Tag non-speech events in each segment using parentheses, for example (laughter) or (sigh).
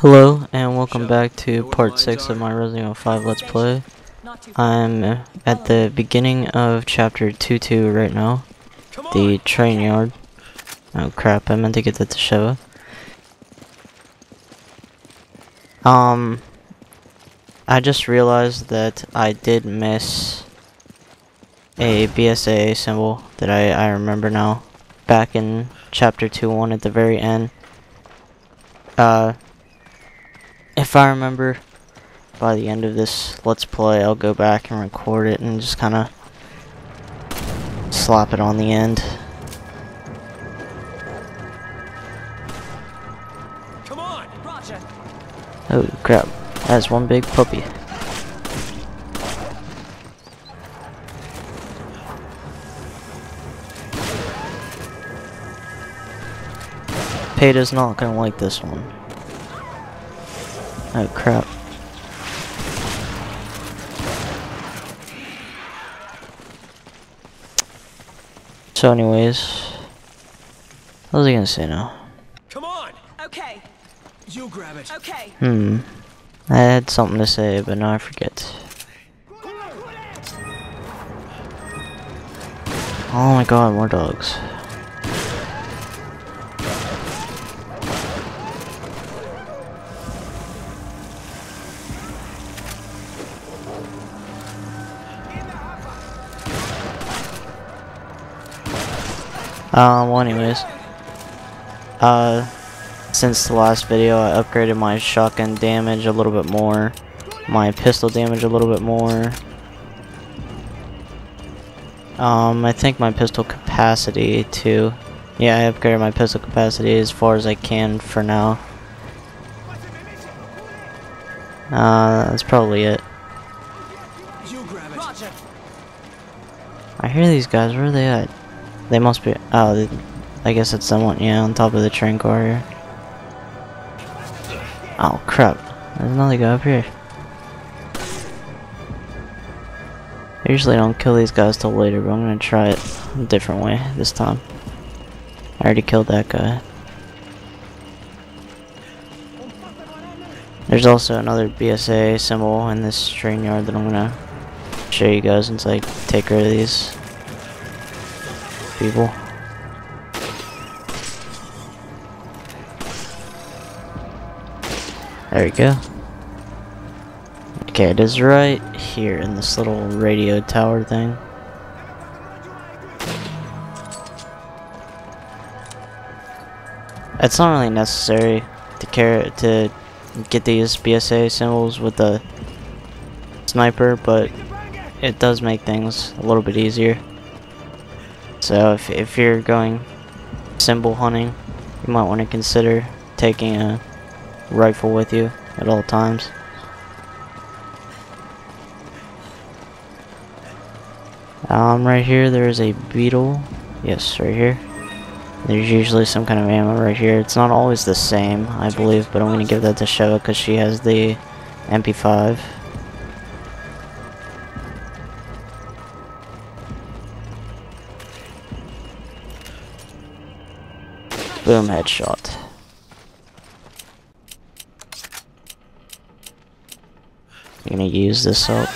Hello and welcome back to part 6 of my Resident Evil 5 Let's Play. I'm at the beginning of chapter 2-2 right now. The train yard. Oh crap, I meant to get that to Sheva. Um, I just realized that I did miss a BSAA symbol that I, I remember now. Back in chapter 2-1 at the very end. Uh, if I remember by the end of this let's play I'll go back and record it and just kind of slap it on the end. Come on, Roger. oh crap. That's one big puppy. Peta's not gonna like this one Oh crap. So anyways, what was I gonna say now? Come on. Okay, You grab it. okay. Hmm. I had something to say, but now I forget. Oh my god, more dogs. Uh, well anyways. Uh, since the last video I upgraded my shotgun damage a little bit more. My pistol damage a little bit more. Um, I think my pistol capacity too. Yeah, I upgraded my pistol capacity as far as I can for now. Uh, that's probably it. You grab it. Roger. I hear these guys, where are they at? They must be, oh, I guess it's someone, yeah, on top of the train car here. Oh crap, there's another guy up here. I usually don't kill these guys till later, but I'm gonna try it a different way this time. I already killed that guy. There's also another BSA symbol in this train yard that I'm gonna show you guys once I take rid of these people. There we go. Okay, it is right here in this little radio tower thing. It's not really necessary to care to get these BSA symbols with the sniper, but it does make things a little bit easier. So if, if you're going symbol hunting, you might want to consider taking a rifle with you at all times. Um, right here there is a beetle. Yes, right here. There's usually some kind of ammo right here. It's not always the same, I believe, but I'm going to give that to Sheva because she has the MP5. Boom, headshot. I'm gonna use this up.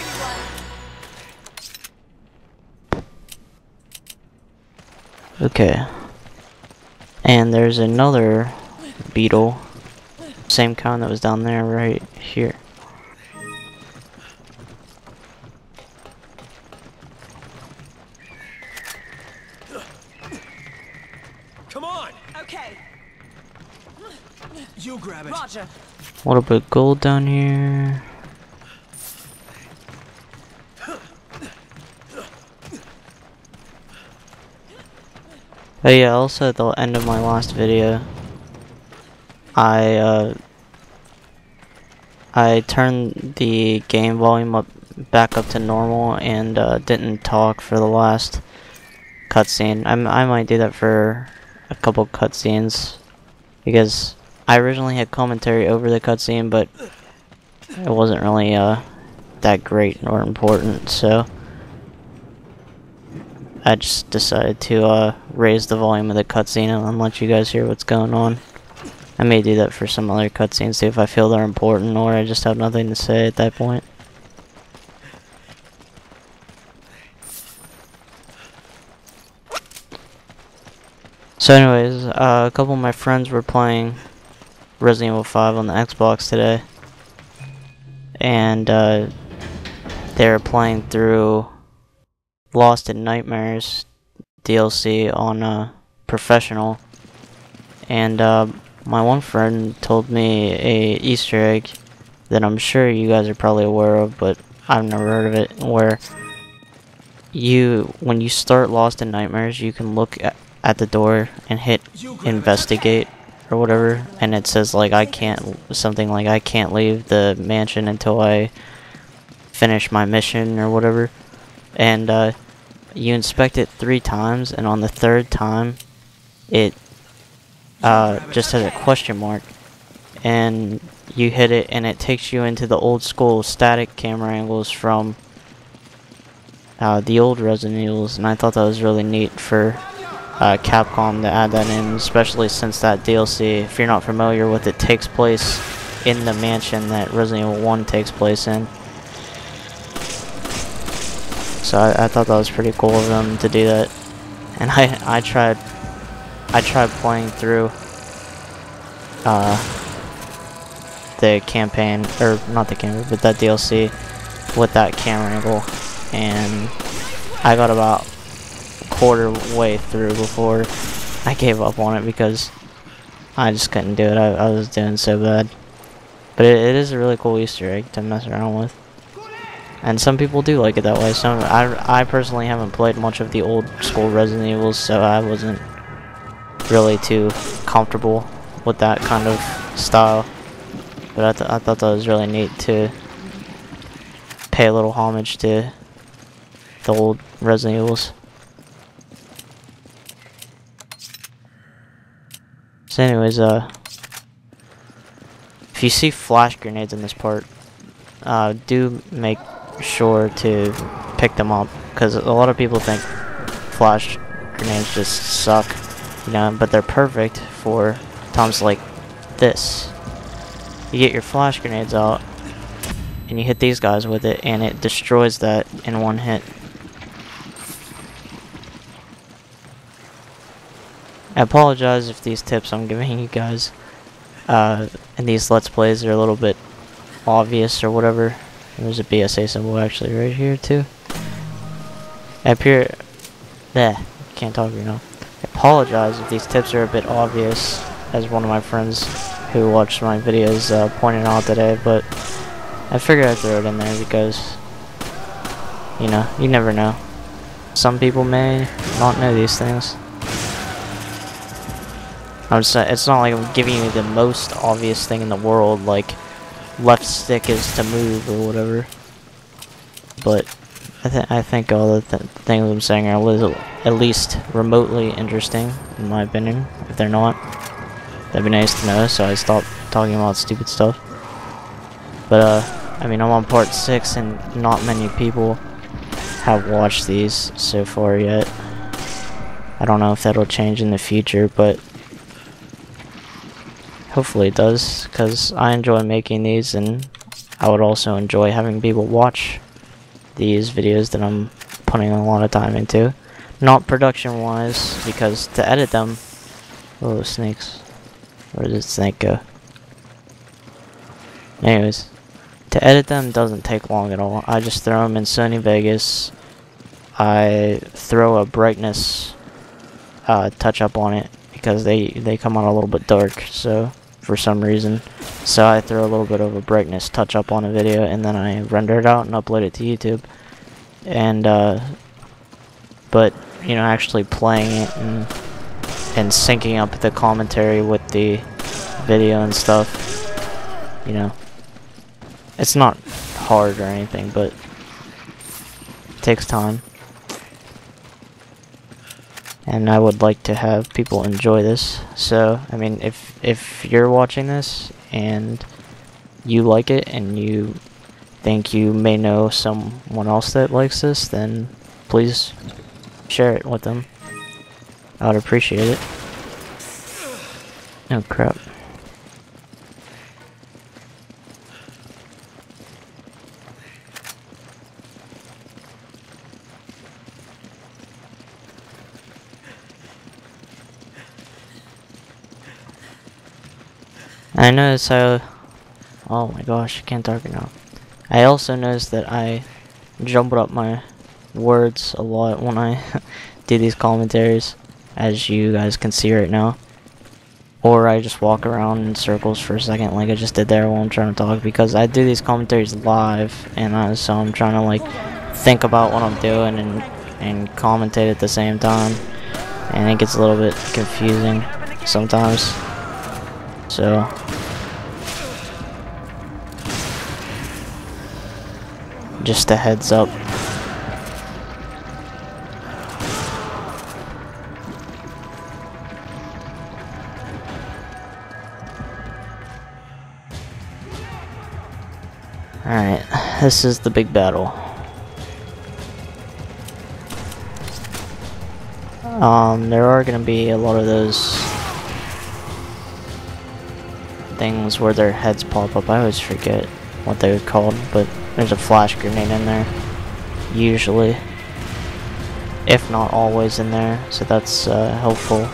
Okay. And there's another beetle. Same kind that was down there right here. Okay, You grab it. Roger. A little bit gold down here. Oh yeah, also at the end of my last video, I, uh, I turned the game volume up back up to normal and uh, didn't talk for the last cutscene. I'm, I might do that for a couple cutscenes because I originally had commentary over the cutscene, but it wasn't really uh, that great or important, so I just decided to uh, raise the volume of the cutscene and let you guys hear what's going on. I may do that for some other cutscenes, see if I feel they're important or I just have nothing to say at that point. So anyways, uh, a couple of my friends were playing Resident Evil 5 on the Xbox today. And uh, they were playing through Lost in Nightmares DLC on uh, Professional. And uh, my one friend told me a Easter egg that I'm sure you guys are probably aware of, but I've never heard of it, where you, when you start Lost in Nightmares, you can look at, at the door and hit investigate or whatever, and it says like I can't, something like I can't leave the mansion until I finish my mission or whatever, and uh, you inspect it three times, and on the third time, it uh, just has a question mark, and you hit it, and it takes you into the old school static camera angles from uh, the old Resident Evils, and I thought that was really neat for uh, Capcom to add that in, especially since that DLC, if you're not familiar with it, takes place in the mansion that Resident Evil 1 takes place in. So I, I thought that was pretty cool of them to do that. And I, I tried, I tried playing through uh, the campaign, or not the campaign, but that DLC with that camera angle, and I got about quarter way through before I gave up on it because I just couldn't do it. I, I was doing so bad. But it, it is a really cool Easter egg to mess around with. And some people do like it that way. Some I, I personally haven't played much of the old school Resident Evils, so I wasn't really too comfortable with that kind of style. But I, th I thought that was really neat to pay a little homage to the old Resident Evils. So anyways, uh, if you see flash grenades in this part, uh, do make sure to pick them up, because a lot of people think flash grenades just suck, you know, but they're perfect for times like this. You get your flash grenades out, and you hit these guys with it, and it destroys that in one hit. I apologize if these tips I'm giving you guys uh, and these let's plays are a little bit obvious or whatever. There's a BSA symbol actually right here too. Up here, there, can't talk right now. I apologize if these tips are a bit obvious, as one of my friends who watched my videos uh, pointed out today, but I figured I'd throw it in there because, you know, you never know. Some people may not know these things. I'm it's not like I'm giving you the most obvious thing in the world, like left stick is to move or whatever. But I, I think all the th things I'm saying are at least remotely interesting, in my opinion. If they're not, that'd be nice to know, so I stopped talking about stupid stuff. But, uh, I mean, I'm on part 6, and not many people have watched these so far yet. I don't know if that'll change in the future, but Hopefully it does, because I enjoy making these and I would also enjoy having people watch these videos that I'm putting a lot of time into. Not production wise, because to edit them... Oh, snakes. Where did snake go? Anyways, to edit them doesn't take long at all. I just throw them in Sony Vegas. I throw a brightness uh, touch up on it because they, they come out a little bit dark, so for some reason. So I throw a little bit of a brightness touch up on a video and then I render it out and upload it to YouTube. And, uh, but, you know, actually playing it and, and syncing up the commentary with the video and stuff, you know, it's not hard or anything, but it takes time and I would like to have people enjoy this. So, I mean, if if you're watching this and you like it and you think you may know someone else that likes this, then please share it with them. I would appreciate it. Oh crap. I noticed how. Oh my gosh, I can't talk now. I also noticed that I jumbled up my words a lot when I (laughs) do these commentaries, as you guys can see right now. Or I just walk around in circles for a second, like I just did there while I'm trying to talk, because I do these commentaries live, and uh, so I'm trying to like think about what I'm doing and and commentate at the same time, and it gets a little bit confusing sometimes. So just a heads up. Alright, this is the big battle. Um, there are gonna be a lot of those things where their heads pop up. I always forget what they were called, but there's a flash grenade in there. Usually. If not always in there, so that's a helpful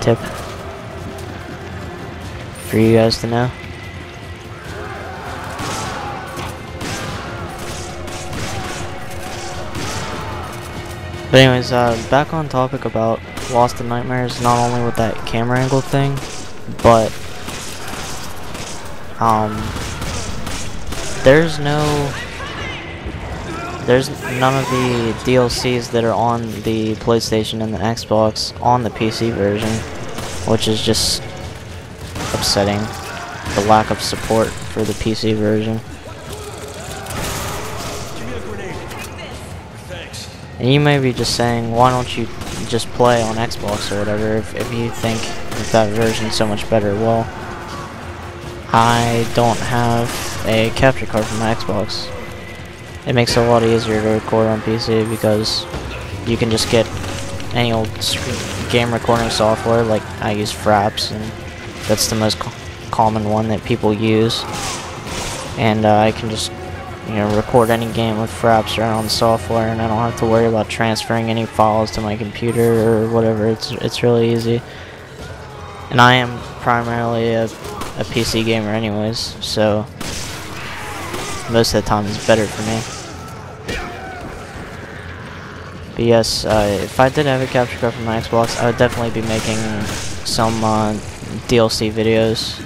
tip for you guys to know. But anyways, uh, back on topic about Lost in Nightmares, not only with that camera angle thing, but, um, there's no, there's none of the DLCs that are on the PlayStation and the Xbox on the PC version, which is just upsetting, the lack of support for the PC version. And you may be just saying, why don't you just play on Xbox or whatever if, if you think that, that version's so much better. Well, I don't have a capture card for my Xbox. It makes it a lot easier to record on PC because you can just get any old game recording software, like I use Fraps, and that's the most co common one that people use. And uh, I can just you know, record any game with Fraps right on software, and I don't have to worry about transferring any files to my computer or whatever. It's it's really easy. And I am primarily a, a PC gamer, anyways, so most of the time it's better for me. But yes, uh, if I did have a capture card for my Xbox, I would definitely be making some uh, DLC videos.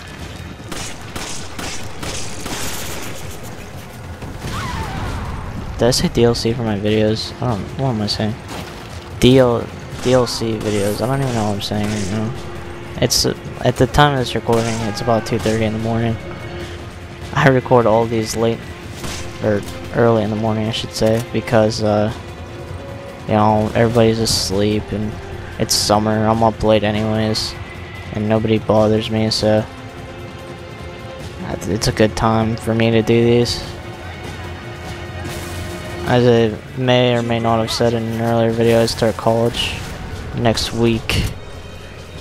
Did I say DLC for my videos? I don't. What am I saying? DL DLC videos. I don't even know what I'm saying right now. It's at the time of this recording. It's about 2:30 in the morning. I record all these late or early in the morning, I should say, because uh, you know everybody's asleep and it's summer. I'm up late anyways, and nobody bothers me, so it's a good time for me to do these. As I may or may not have said in an earlier video, I start college next week.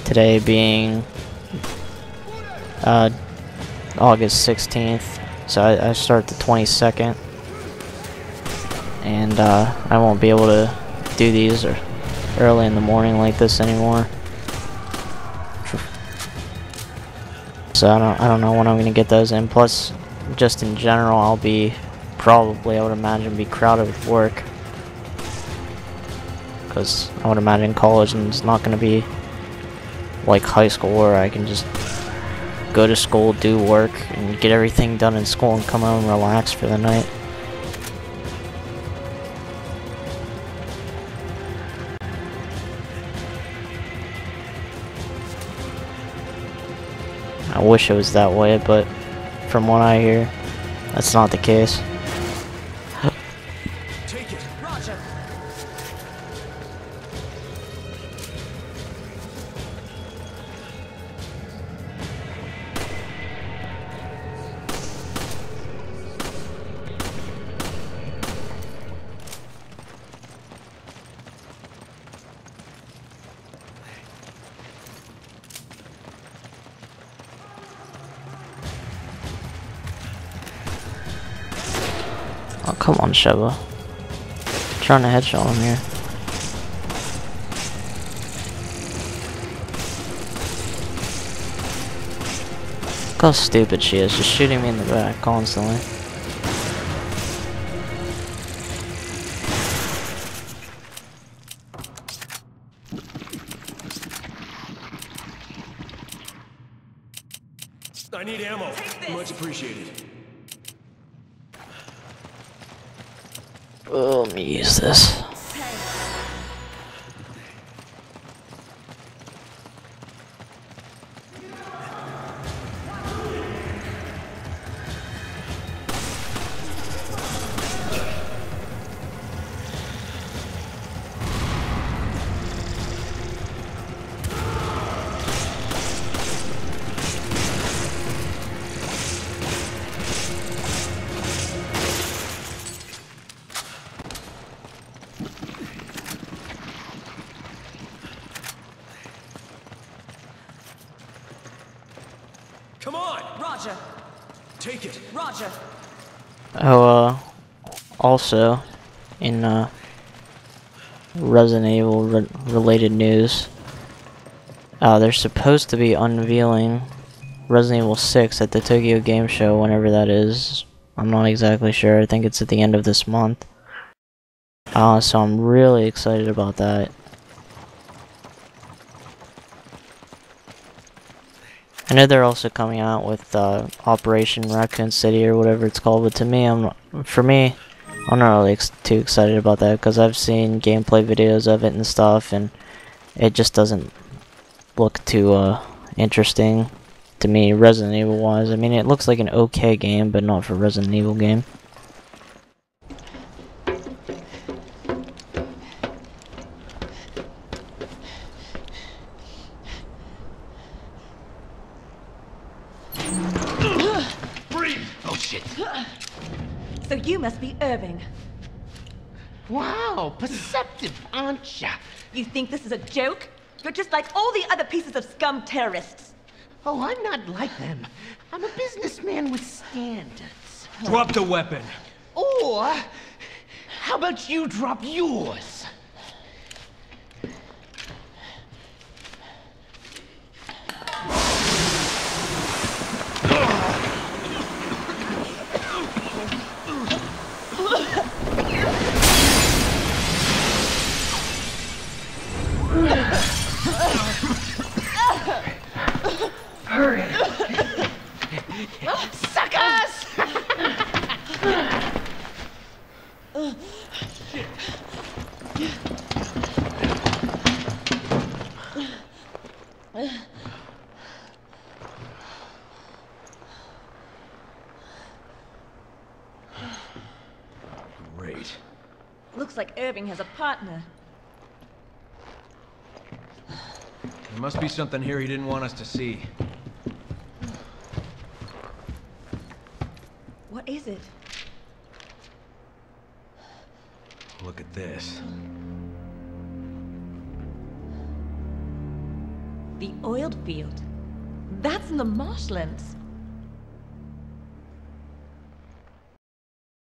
Today being uh, August 16th, so I, I start the 22nd. And uh, I won't be able to do these or early in the morning like this anymore. So I don't, I don't know when I'm gonna get those in. Plus, just in general, I'll be probably, I would imagine, be crowded with work. Because I would imagine college and it's not going to be like high school where I can just go to school, do work, and get everything done in school and come home and relax for the night. I wish it was that way, but from what I hear, that's not the case. Come on, Sheva. Trying to headshot him here. Look how stupid she is, just shooting me in the back constantly. I need ammo. Much appreciated. Oh, let me use this. Oh, uh, also, in, uh, Resident Evil re related news, uh, they're supposed to be unveiling Resident Evil 6 at the Tokyo Game Show whenever that is. I'm not exactly sure. I think it's at the end of this month. Uh, so I'm really excited about that. I know they're also coming out with uh, Operation Raccoon City or whatever it's called, but to me, I'm for me, I'm not really ex too excited about that because I've seen gameplay videos of it and stuff, and it just doesn't look too uh, interesting to me, Resident Evil wise. I mean, it looks like an okay game, but not for Resident Evil game. Breathe! Oh shit! So you must be Irving. Wow, perceptive, aren't ya? You think this is a joke? You're just like all the other pieces of scum terrorists. Oh, I'm not like them. I'm a businessman with standards. Drop the weapon! Or, how about you drop yours? Suckers! Great. Looks like Irving has a partner. There must be something here he didn't want us to see. What is it? Look at this. The oiled field. That's in the marshlands.